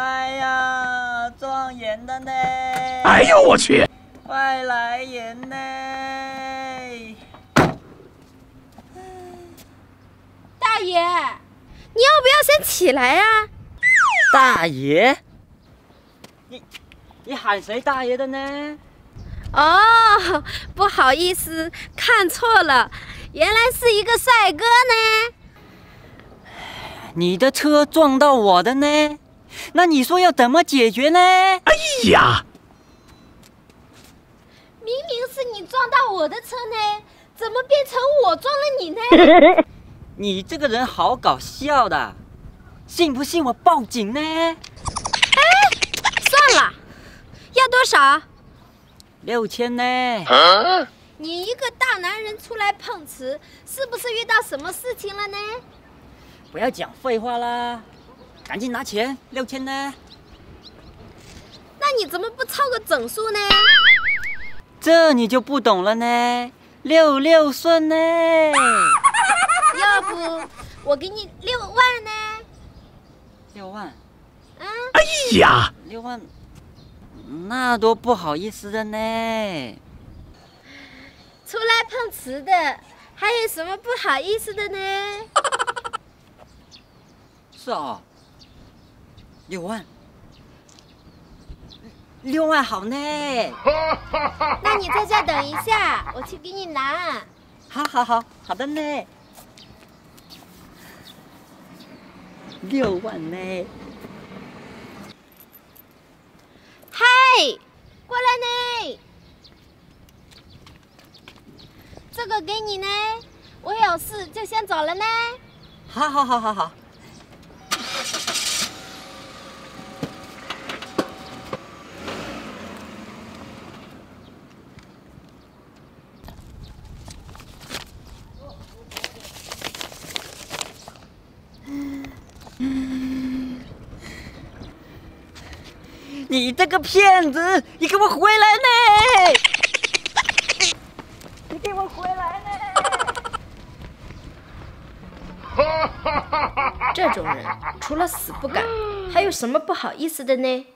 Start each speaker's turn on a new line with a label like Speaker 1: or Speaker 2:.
Speaker 1: 哎呀，撞人的呢！
Speaker 2: 哎呦我去！
Speaker 1: 快来人呢！
Speaker 3: 大爷，你要不要先起来呀、
Speaker 1: 大爷，你你喊谁大爷的呢？
Speaker 3: 哦，不好意思，看错了，原来是一个帅哥呢。
Speaker 1: 你的车撞到我的呢？那你说要怎么解决呢？
Speaker 2: 哎呀，
Speaker 3: 明明是你撞到我的车呢，怎么变成我撞了你呢？
Speaker 1: 你这个人好搞笑的，信不信我报警呢？
Speaker 3: 哎算了，要多少？
Speaker 1: 六千呢？
Speaker 3: 你一个大男人出来碰瓷，是不是遇到什么事情了呢？
Speaker 1: 不要讲废话啦，赶紧拿钱，六千呢？
Speaker 3: 那你怎么不凑个整数呢？
Speaker 1: 这你就不懂了呢，六六顺呢？
Speaker 3: 要不我给你六万呢？
Speaker 1: 六万，
Speaker 3: 嗯，
Speaker 2: 哎呀，
Speaker 1: 六万，那多不好意思的呢。
Speaker 3: 出来碰瓷的，还有什么不好意思的呢？
Speaker 1: 是哦，六万，六万好呢。
Speaker 3: 那你在这等一下，我去给你拿。
Speaker 1: 好好好，好的呢。六万呢？
Speaker 3: 嗨，过来呢。这个给你呢，我有事就先走了呢。
Speaker 1: 好好好好好。你这个骗子，你给我回来呢！你给我回来呢！
Speaker 3: 这种人除了死不改，还有什么不好意思的呢？